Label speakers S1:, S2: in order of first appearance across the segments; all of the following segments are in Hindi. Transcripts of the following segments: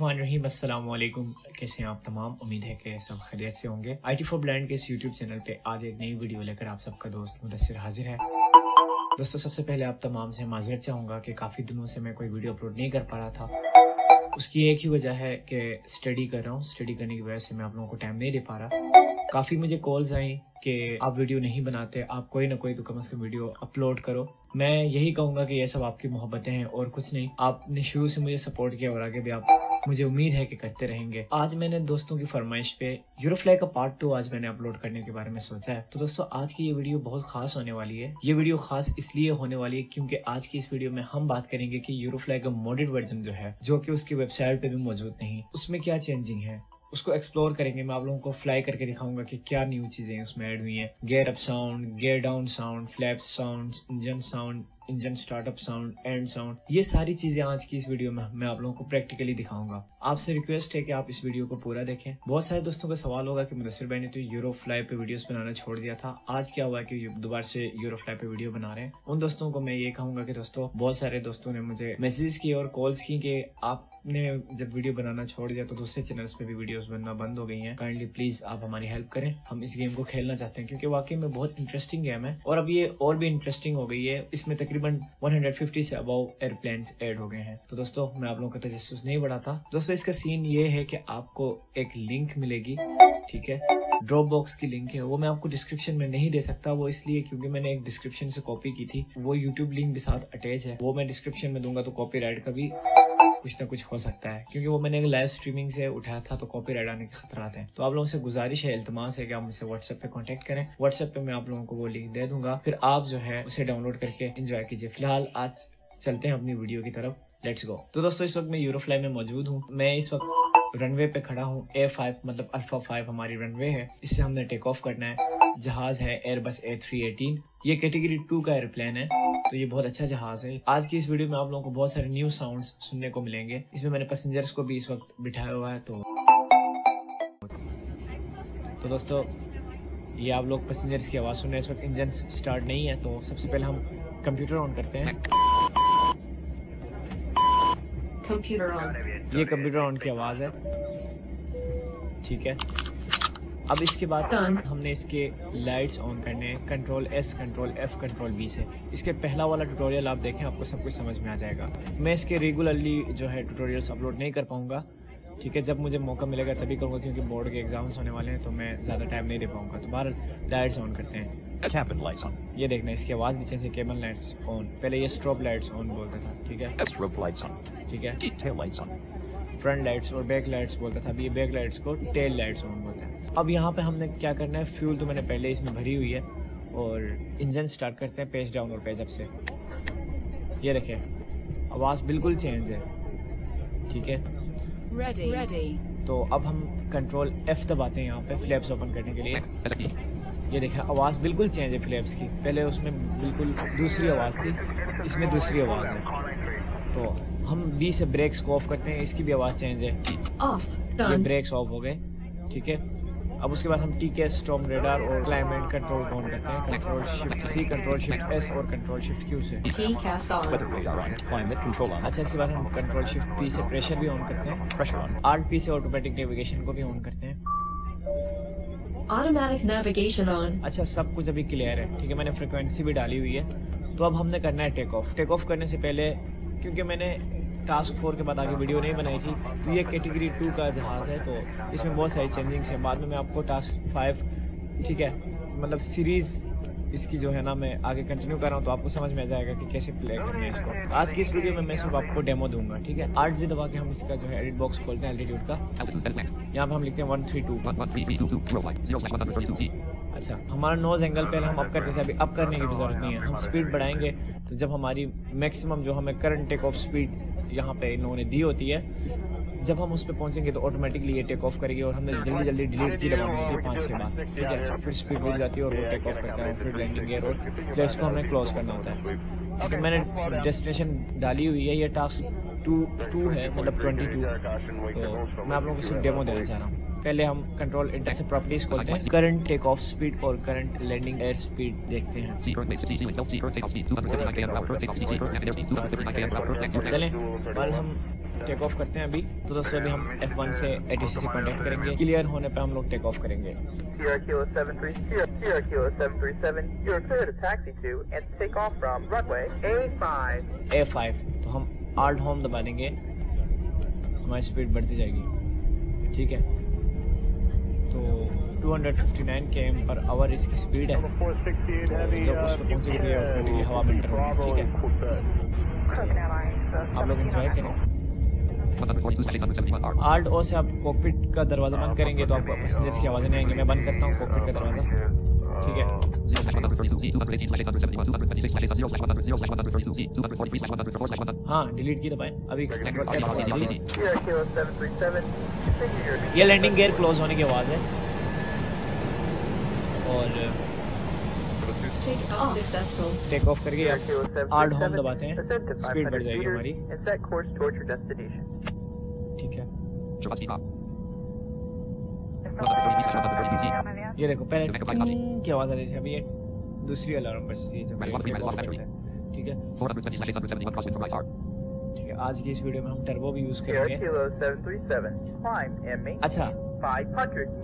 S1: बिस्मिल्लाहिर्रहमानिर्रहीम अस्सलाम वालेकुम कैसे हैं आप तमाम? उम्मीद है कि सब खैरियत से होंगे। आई टी फोर ब्रांड के इस यूट्यूब चैनल पे आज एक नई वीडियो लेकर आप सबका दोस्त मुदस्सिर हाजिर है। दोस्तों, सबसे पहले आप तमाम से माजरत चाहूँगा कि काफ़ी दिनों से मैं कोई वीडियो अपलोड नहीं कर पा रहा था। उसकी एक ही वजह है कि स्टडी कर रहा हूँ। स्टडी करने की वजह से मैं आप लोगों को टाइम नहीं दे पा रहा। काफ़ी मुझे कॉल्स आई कि आप वीडियो नहीं बनाते। आप कोई ना कोई तो कम से कम वीडियो अपलोड करो। मैं यही कहूँगा कि ये सब आपकी मोहब्बतें हैं और कुछ नहीं। आपने शुरू से मुझे सपोर्ट किया और आगे भी आप मुझे उम्मीद है कि करते रहेंगे। आज मैंने दोस्तों की फरमाइश पे यूरोफ्लाई का पार्ट टू आज मैंने अपलोड करने के बारे में सोचा है। तो दोस्तों, आज की ये वीडियो बहुत खास होने वाली है। ये वीडियो खास इसलिए होने वाली है क्योंकि आज की इस वीडियो में हम बात करेंगे कि यूरोफ्लाई का मॉडेड वर्जन जो है, जो कि उसकी वेबसाइट पे भी मौजूद नहीं, उसमें क्या चेंजिंग है, उसको एक्सप्लोर करेंगे। मैं आप लोगों को फ्लाई करके दिखाऊँगा कि क्या न्यू चीज़ें उसमें ऐड हुई हैं। Gear up sound gear down sound flap sound engine sound engine startup sound and sound ये सारी चीज़ें आज की इस वीडियो में मैं आप लोगों को प्रैक्टिकली दिखाऊँगा। आपसे रिक्वेस्ट है कि आप इस वीडियो को पूरा देखें। बहुत सारे दोस्तों का सवाल होगा कि मुदसर भाई ने तो यूरो फ्लाई पे वीडियोस बनाना छोड़ दिया था। आज क्या हुआ कि दोबारा से यूरो फ्लाई पे वीडियो बना रहे हैं। उन दोस्तों को मैं ये कहूँगा कि दोस्तों, बहुत सारे दोस्तों ने मुझे मैसेज किए और कॉल्स की कि आप ने जब वीडियो बनाना छोड़ दिया तो दूसरे चैनल्स पे भी वीडियोस बनना बंद हो गई हैं। काइंडली प्लीज़ आप हमारी हेल्प करें। हम इस गेम को खेलना चाहते हैं, क्योंकि वाकई में बहुत इंटरेस्टिंग गेम है। और अब ये और भी इंटरेस्टिंग हो गई है। इसमें तकरीबन 150 से अबव एयरप्लेन एड हो गए हैं। तो दोस्तों, मैं आप लोगों का तजस नहीं बढ़ाता। दोस्तों, इसका सीन ये है कि आपको एक लिंक मिलेगी, ठीक है? ड्रॉप बॉक्स की लिंक है। वो मैं आपको डिस्क्रिप्शन में नहीं दे सकता। वो इसलिए क्योंकि मैंने एक डिस्क्रिप्शन से कॉपी की थी। वो यूट्यूब लिंक भी साथ अटैच है। वो मैं डिस्क्रिप्शन में दूँगा तो कॉपी का भी कुछ ना कुछ हो सकता है। क्योंकि वो मैंने एक लाइव स्ट्रीमिंग से उठाया था तो कॉपी राइट आने के खतरात हैं। तो आप लोगों से गुजारिश है, इल्तमास है कि आप मुझसे व्हाट्सएप पे कॉन्टेक्ट करें। व्हाट्सएप पे मैं आप लोगों को वो लिंक दे दूँगा। फिर आप जो है, उसे डाउनलोड करके एंजॉय कीजिए। फ़िलहाल आज चलते हैं अपनी वीडियो की तरफ़। लेट्स गो तो दोस्तों, इस वक्त मैं यूरोफ्लाई में मौजूद हूँ। मैं इस वक्त रनवे पे खड़ा हूँ। ए फाइव मतलब अल्फ़ा फाइव हमारी रनवे है। इससे हमने टेक ऑफ़ करना है। जहाज़ है एयरबस ए थ्री एटीन ये कैटेगरी टू का एयरप्लेन है। तो ये बहुत अच्छा जहाज़ है। आज की इस वीडियो में आप लोगों को बहुत सारे न्यू साउंड सुनने को मिलेंगे। इसमें मैंने पैसेंजर्स को भी इस वक्त बिठाया हुआ है तो तो दोस्तों ये आप लोग पैसेंजर्स की आवाज़ सुन रहे हैं। इस वक्त इंजन स्टार्ट नहीं है तो सबसे पहले हम कंप्यूटर ऑन करते हैं। कंप्यूटर ऑन ये कंप्यूटर ऑन की आवाज़ है। ठीक है। अब इसके बाद हमने इसके लाइट्स ऑन करने हैं। Control S control F control B से। इसके पहला वाला ट्यूटोरियल आप देखें आपको सब कुछ समझ में आ जाएगा। मैं इसके रेगुलरली जो है ट्यूटोरियल्स अपलोड नहीं कर पाऊँगा। ठीक है जब मुझे मौका मिलेगा तभी करूँगा क्योंकि बोर्ड के एग्ज़ाम्स होने वाले हैं तो मैं ज़्यादा टाइम नहीं दे पाऊँगा। तो बाहर लाइट्स ऑन करते हैं। ये देखना इसकी आवाज़ भी चेंज है केबल लाइट्स ऑन पहले ये स्ट्रोप लाइट्स ऑन बोलता था ठीक है? ठीक है? फ्रंट लाइट्स और बैक लाइट्स बोलता था अभी ये बैक लाइट्स को टेल लाइट्स ऑन बोलते हैं। अब यहाँ पे हमने क्या करना है? फ्यूल तो मैंने पहले इसमें भरी हुई है और इंजन स्टार्ट करते हैं पेज डाउन और पेज अप से। ये देखें आवाज़ बिल्कुल चेंज है। ठीक है? तो अब हम कंट्रोल एफ़ दबाते हैं यहाँ पे फ्लैप्स ओपन करने के लिए। ये देखें आवाज़ बिल्कुल चेंज है फ्लैप्स की। पहले उसमें बिल्कुल दूसरी आवाज़ थी इसमें दूसरी आवाज़ है। तो हम बी से ब्रेक्स को ऑफ़ करते हैं इसकी भी आवाज़ चेंज है। ऑफ़ ये ब्रेक्स ऑफ़ हो गए ठीक है? अब उसके बाद हम टी के स्टॉम रेडार और क्लाइमेट कंट्रोल ऑन करते हैं। Control shift C control shift S और कंट्रोल शिफ्ट क्यू से। अच्छा इसके बाद हम कंट्रोल शिफ्ट पी से प्रेशर भी ऑन करते हैं। प्रेशर ऑन आर पी से ऑटोमेटिक नेविगेशन को भी ऑन करते हैं। ऑटोमेटिक नेविगेशन ऑन अच्छा सब कुछ अभी क्लियर है ठीक है? मैंने फ्रिक्वेंसी भी डाली हुई है। तो अब हमने करना है टेक ऑफ़ टेक ऑफ़ करने से पहले क्योंकि मैंने टास्क फोर के बाद आगे वीडियो नहीं बनाई थी। तो ये कैटेगरी टू का जहाज़ है तो इसमें बहुत सारी चेंजिंग्स हैं। बाद में मैं आपको टास्क फाइव ठीक है मतलब सीरीज़ इसकी जो है ना मैं आगे कंटिन्यू कर रहा हूँ तो आपको समझ में आ जाएगा कि कैसे प्ले करना है इसको। आज की इस वीडियो में मैं सिर्फ़ आपको डेमो दूँगा, ठीक है? आठ जी दबा के हम इसका जो है एडिट बॉक्स खोलते हैं एल्टीट्यूड का। यहाँ पे हम लिखते हैं वन थ्री टू अच्छा हमारा नोज़ एंगल पहले हम अप करते थे, अभी अप करने की ज़रूरत नहीं है। हम स्पीड बढ़ाएँगे तो जब हमारी मैक्सिमम जो हमें करंट टेक ऑफ़ स्पीड यहाँ पे इन्होंने दी होती है। जब हम उस पर पहुँचेंगे तो ऑटोमेटिकली ये टेक ऑफ़ करेगी और हमने जल्दी जल्दी डिलीट की दबानी होती पाँच छः बार। ठीक है फिर स्पीड मिल जाती है और वो टेक ऑफ़ करता है फिर लैंडिंग गियर और फिर उसको हमें क्लोज करना होता है। है, मैंने डेस्टिनेशन डाली हुई है, ये टास्क टू टू है मतलब ट्वेंटी टू तो मैं आप लोगों को सिर्फ़ डेमो देना चाह रहा हूँ। पहले हम कंट्रोल इंटर से प्रॉपर्टीज़ खोलते हैं। करंट टेक ऑफ़ स्पीड और करंट लैंडिंग एयर स्पीड देखते हैं। चलें। और हम टेक ऑफ़ करते हैं अभी। तो दोस्तों अभी हम F1 से ATC से कांटेक्ट करेंगे। क्लियर होने पे हम लोग टेक ऑफ़ करेंगे
S2: Sierra Kilo 73, Sierra Kilo 737, you are clear to taxi to and take off from runway A5.
S1: A5 तो हम आल्ट होम दबा देंगे। हमारी स्पीड बढ़ती जाएगी। ठीक है? तो 259 km पर आवर इसकी स्पीड है। तो जब उसको पहुंचेगी तो ये ऑटोमेटिकली हवा में होगी ठीक है? आप लोग एंजॉय करें। आल्ट ओ से आप कॉकपिट का दरवाज़ा बंद करेंगे तो आपको पैसेंजर्स की आवाज़ें नहीं आएँगी। मैं बंद करता हूँ कॉकपिट का दरवाज़ा। ठीक है? हाँ डिलीट की दबाएँ। अभी network क्या दबा दीजिए।
S2: Sierra Kilo 737, continue your
S1: ये लैंडिंग गेयर क्लोज होने की आवाज़ है और. टेक ऑफ़ करके आप
S2: Kilo
S1: आल्ट होम
S2: 737,
S1: दबाते हैं स्पीड बढ़
S2: 500
S1: जाएगी हमारी. ठीक है ये देखो पहले टिंग की आवाज़ आ रही थी अभी ये दूसरी अलार्म बजती है हैं ठीक है ठीक है आज की इस वीडियो में हम टर्बो भी यूज़ करेंगे।
S2: Kilo 737, climb and maintain
S1: अच्छा।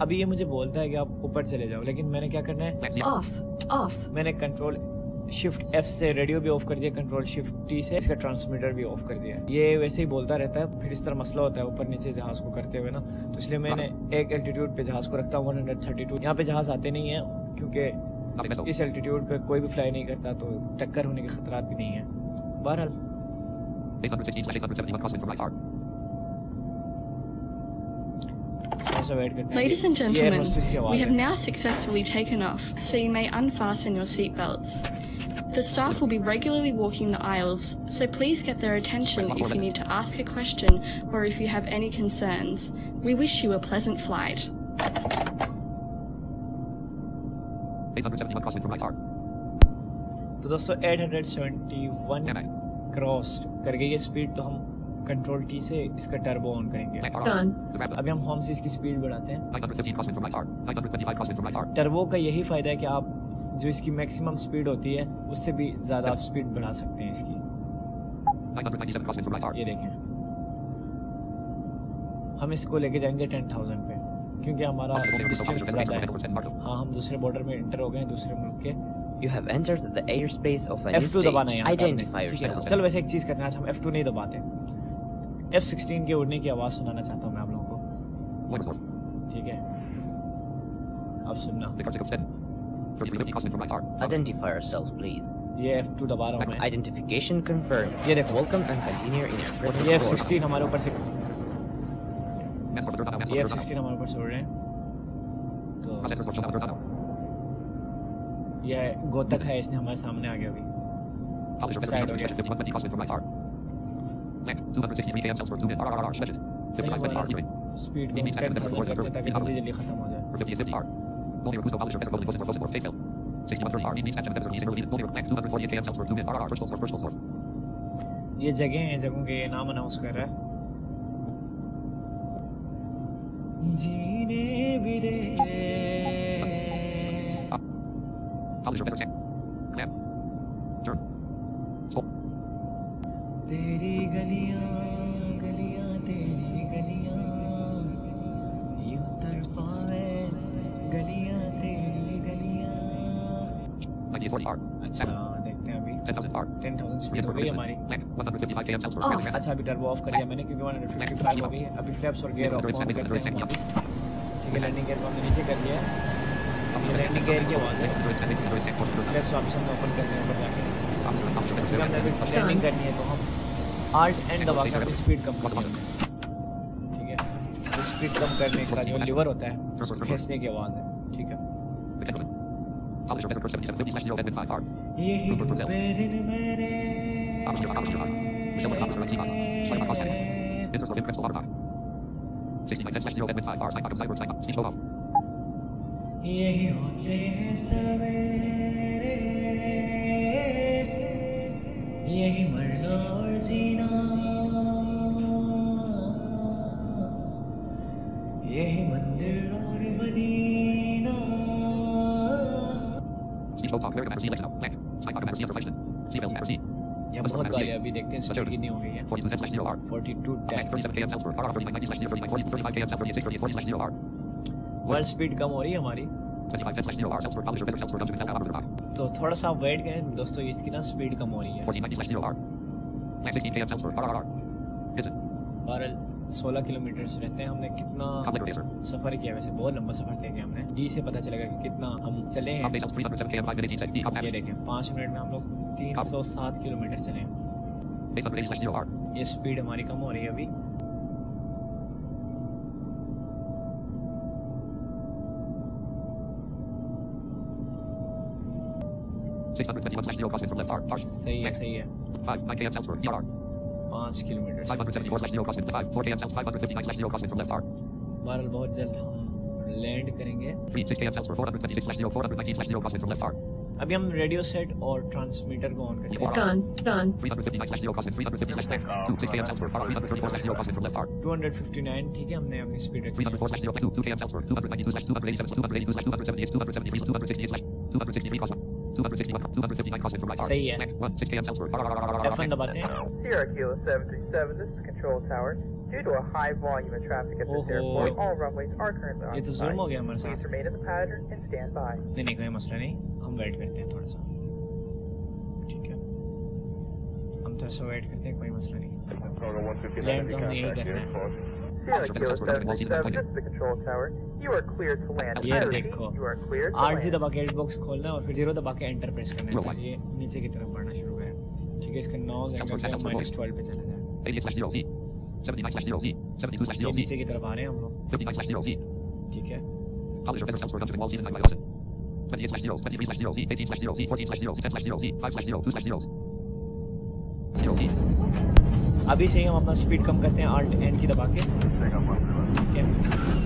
S1: अभी ये मुझे बोलता है कि आप ऊपर चले जाओ लेकिन मैंने क्या करना है?
S3: Off. Off.
S1: मैंने कंट्रोल शिफ्ट एफ़ से रेडियो भी ऑफ़ कर दिया कंट्रोल शिफ्ट टी से इसका ट्रांसमीटर भी ऑफ़ कर दिया। ये वैसे ही बोलता रहता है फिर इस तरह मसला होता है ऊपर नीचे जहाज़ को करते हुए ना। तो इसलिए मैंने एक एल्टीट्यूड पे जहाज़ को रखता हूँ 132 यहाँ पे जहाज़ आते नहीं है क्योंकि इस एल्टीट्यूड पे कोई भी फ्लाई नहीं करता तो टक्कर होने के खतरा भी नहीं है। बहरहाल थोड़ा सा वेट करते हैं
S3: Ladies and
S1: ये air
S3: gentlemen,
S1: hostess की
S3: we
S1: आवाज़
S3: have
S1: है
S3: now successfully taken off, so you may unfasten your seatbelts. The staff will be regularly walking the aisles, so please get their attention if you need to ask a question or if you have any concerns. We wish you a pleasant flight.
S1: तो दोस्तों 871 क्रॉस कर गई है स्पीड तो हम कंट्रोल टी से इसका टर्बो ऑन करेंगे। अभी हम होम से इसकी स्पीड बढ़ाते हैं। टर्बो का यही फ़ायदा है कि आप जो इसकी मैक्सिमम स्पीड होती है उससे भी ज़्यादा आप स्पीड बढ़ा सकते हैं इसकी। ये देखें। हम इसको लेके जाएँगे टेन थाउज़ेंड पे क्योंकि हमारा है। हाँ हम दूसरे बॉर्डर में इंटर हो गए हैं दूसरे मुल्क के।
S4: You have entered the airspace of a new
S1: F2 दबाना है
S4: state.
S1: यहाँ पे
S4: Identify
S1: आपने। ठीक है,
S4: yourself.
S1: चलो वैसे एक चीज करना है आज हम F2 नहीं दबाते F16 के उड़ने की आवाज सुनाना चाहता हूँ मैं आप लोगों को ठीक है अब सुनना
S4: Identify yourselves, please.
S1: ये F2 दबा रहा हूँ मैं
S4: Identification confirmed.
S1: ये देखो
S4: Welcome and continue in your
S1: ये
S4: present course.
S1: F16 हमारे ऊपर से ये F16 हमारे ऊपर से उड़ रहे हैं तो ये गोतक है इसने हमारे सामने आ गया अभी Side हो गया। स्पीड को 10,000 रखते हैं ताकि जल्दी जल्दी खत्म हो जाए। ये जगह हैं जगहों के नाम अनाउंस कर रहा है जीने दे तेरी गलियाँ गलियाँ तेरी गलियाँ। यूँ तड़पावे गलियाँ तेरी गलियाँ। अच्छा देखते हैं अभी। 10,000 स्पीड हो गई हमारी। अच्छा अभी टर्बो ऑफ़ कर दिया मैंने क्योंकि 155 हो गई है अभी फ्लैप्स और गियर ऑफ़ करते हैं ठीक है लैंडिंग गियर को हमने नीचे कर दिया है। लैंडिंग गियर की आवाज़ है फ्लैप्स वापस हमने ओपन करते हैं ऊपर जाके अभी लैंडिंग करनी है तो हम आल्ट एंड दबा कर स्पीड कम कर हैं ठीक है स्पीड कम करने का जो लीवर होता है खींचने की आवाज़ है ठीक है यही डूबे दिन मेरे यही होते हैं सवेरे यही मरना और जीना यही मंदिर और मदीना अभी देखते हैं कितनी हो गई है 42 वर्ल्ड स्पीड कम हो रही है हमारी। तो थोड़ा सा वेट करें दोस्तों, इसकी ना स्पीड कम हो रही है। बारह सोलह किलोमीटर से रहते हैं, हमने कितना सफ़र किया वैसे, बहुत लंबा सफ़र किया हमने। डी से पता चलेगा कि कितना हम चले हैं। ये देखें, पाँच मिनट में हम लोग तीन सौ सात किलोमीटर चले हैं। ये स्पीड हमारी कम हो रही है अभी। सही है सही है पाँच किलोमीटर बहरहाल बहुत जल्द हम लैंड करेंगे अभी हम रेडियो सेट और ट्रांसमीटर को ऑन करेंगे
S3: Done, done.
S1: 259 ठीक है हमने अपनी स्पीड रखी है सही है F1 दबाते हैं
S2: Sierra Kilo 737, this is Control Tower. Due to a high volume of traffic at this
S1: Oh,
S2: airport,
S1: oh.
S2: all runways are currently
S1: ये तो
S2: occupied.
S1: जुल्म हो गया हमारे
S2: Please
S1: साथ
S2: remain in the pattern and stand by.
S1: नहीं नहीं कोई मसला नहीं हम वेट करते हैं थोड़ा सा ठीक है हम थोड़ा सा वेट करते हैं कोई मसला नहीं लैंड तो हमने यही करना है
S2: Sierra Kilo 737, this is the Control Tower.
S1: ये देखो आर जी दबा के एडिट बॉक्स खोलना और फिर ज़ीरो दबा के एंटर प्रेस करना है। ये नीचे की तरफ़ बढ़ना शुरू करें। ठीक है इसका नौ माइनस ट्वेल्व पे चला जाए। नीचे की तरफ़ आ रहे हैं हम लोग। ठीक है। अभी से ही हम अपना स्पीड कम करते हैं आल्ट एंड की दबा के। ठीक है।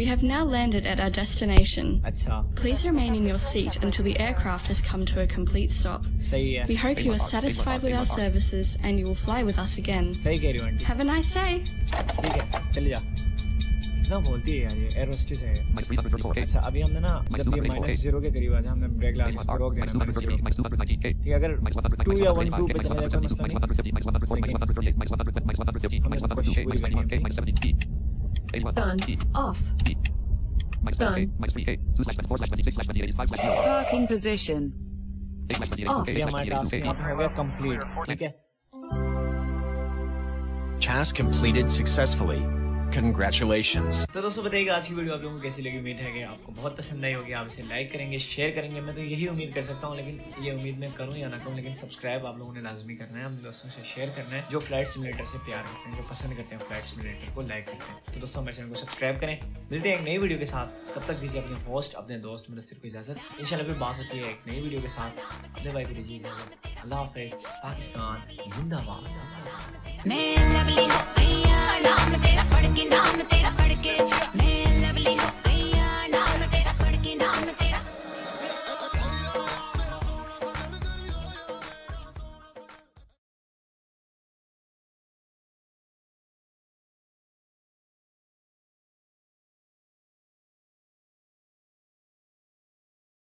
S3: we have now landed at our destination.
S1: अच्छा
S3: Please remain in your seat until the aircraft has come to a complete stop.
S1: सही है
S3: We hope you are satisfied with our services and you will fly with us again.
S1: सही कह रही हो aunty
S3: Have a nice day.
S1: ठीक है चले जा कितना बोलती है यार ये एयर होस्टेस है अच्छा अभी हमने ना जब ये माइनस जीरो के करीब आ जाए हमने ब्रेक लगा के रोक देना माइनस जीरो ठीक है अगर टू या वन टू पे चला जाए तो मसला नहीं
S3: on. Off. Done.
S5: Parking position.
S3: Off.
S1: Yeah, my complete. Okay.
S6: Task completed successfully. Congratulations.
S1: तो दोस्तों बताइएगा आज की वीडियो आप लोगों को कैसी लगी? उम्मीद है कि आपको बहुत पसंद आई होगी। आप इसे लाइक करेंगे शेयर करेंगे। मैं तो यही उम्मीद कर सकता हूँ लेकिन ये उम्मीद मैं करूँ या ना करूँ लेकिन सब्सक्राइब आप लोगों ने लाजमी करना है। अपने दोस्तों से शेयर करना है जो फ़्लाइट सिमुलेटर से प्यार करते हैं जो पसंद करते हैं फ़्लाइट सिमुलेटर को लाइक करते हैं। तो दोस्तों हमारे चैनल को सब्सक्राइब करें। मिलते हैं एक नई वीडियो के साथ। तब तक दीजिए अपने होस्ट अपने दोस्त मुदस्सिर को इजाज़त। इंशाल्लाह फिर बात होती है एक नई वीडियो के साथ। अपने भाई को दीजिए इजाज़त। अल्लाह हाफिज। पाकिस्तान जिंदाबाद।
S7: पढ़ के नाम तेरा पढ़ के मैं लवली हो गई